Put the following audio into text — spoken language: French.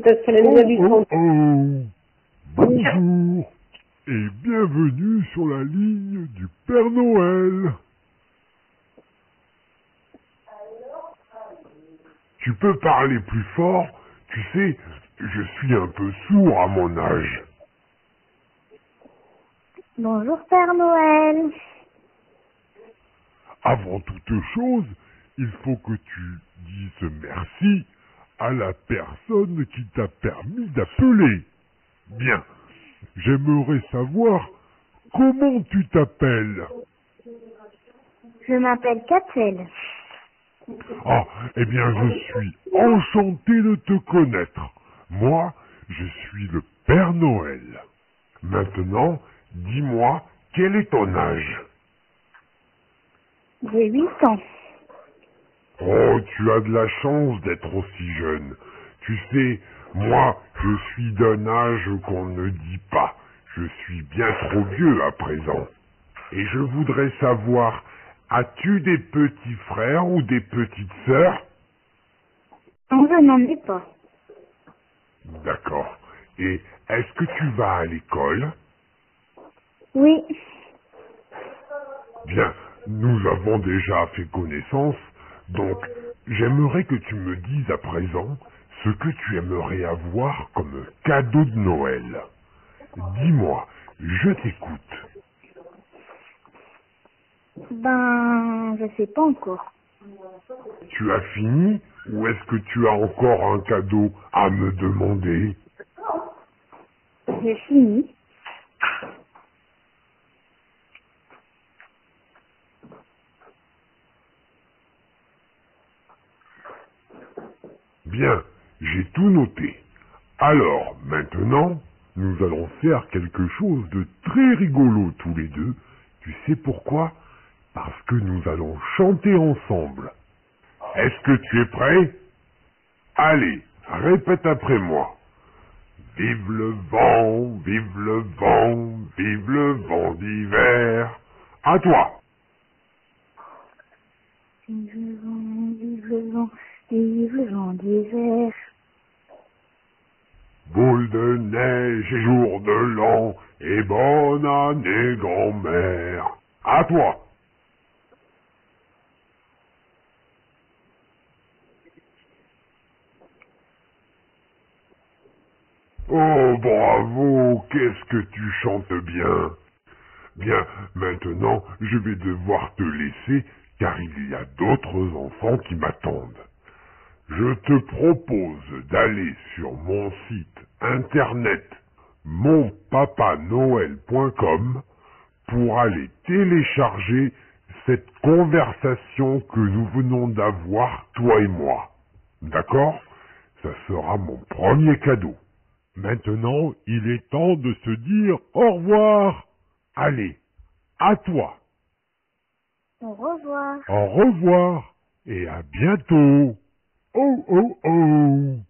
Peut-être qu'elle a déjà dû Oh, chanter. oh. Bonjour et bienvenue sur la ligne du Père Noël. Tu peux parler plus fort Tu sais, je suis un peu sourd à mon âge. Bonjour Père Noël. Avant toute chose, il faut que tu dises merci à la personne qui t'a permis d'appeler. Bien. J'aimerais savoir comment tu t'appelles. Je m'appelle Katel. Ah, eh bien, je suis enchanté de te connaître. Moi, je suis le Père Noël. Maintenant, dis-moi, quel est ton âge? J'ai 8 ans. Oh, tu as de la chance d'être aussi jeune. Tu sais, moi, je suis d'un âge qu'on ne dit pas. Je suis bien trop vieux à présent. Et je voudrais savoir, as-tu des petits frères ou des petites sœurs? Non, je n'en ai pas. D'accord. Et est-ce que tu vas à l'école? Oui, Bien, nous avons déjà fait connaissance, donc j'aimerais que tu me dises à présent ce que tu aimerais avoir comme cadeau de Noël. Dis-moi, je t'écoute. ben, je sais pas encore. Tu as fini ou est-ce que tu as encore un cadeau à me demander? J'ai fini. Bien, j'ai tout noté. Alors, maintenant, nous allons faire quelque chose de très rigolo tous les deux. Tu sais pourquoi? Parce que nous allons chanter ensemble. Est-ce que tu es prêt? Allez, répète après moi. Vive le vent, vive le vent, vive le vent d'hiver. À toi. Vive le vent d'hiver. Boule de neige jour de l'an, et bonne année grand-mère. À toi. Oh, bravo, qu'est-ce que tu chantes bien. Bien, maintenant, je vais devoir te laisser, car il y a d'autres enfants qui m'attendent. Je te propose d'aller sur mon site internet monpapanoël.com pour aller télécharger cette conversation que nous venons d'avoir, toi et moi. D'accord? Ça sera mon premier cadeau. Maintenant, il est temps de se dire au revoir. Allez, à toi. Au revoir. Au revoir et à bientôt. Oh oh oh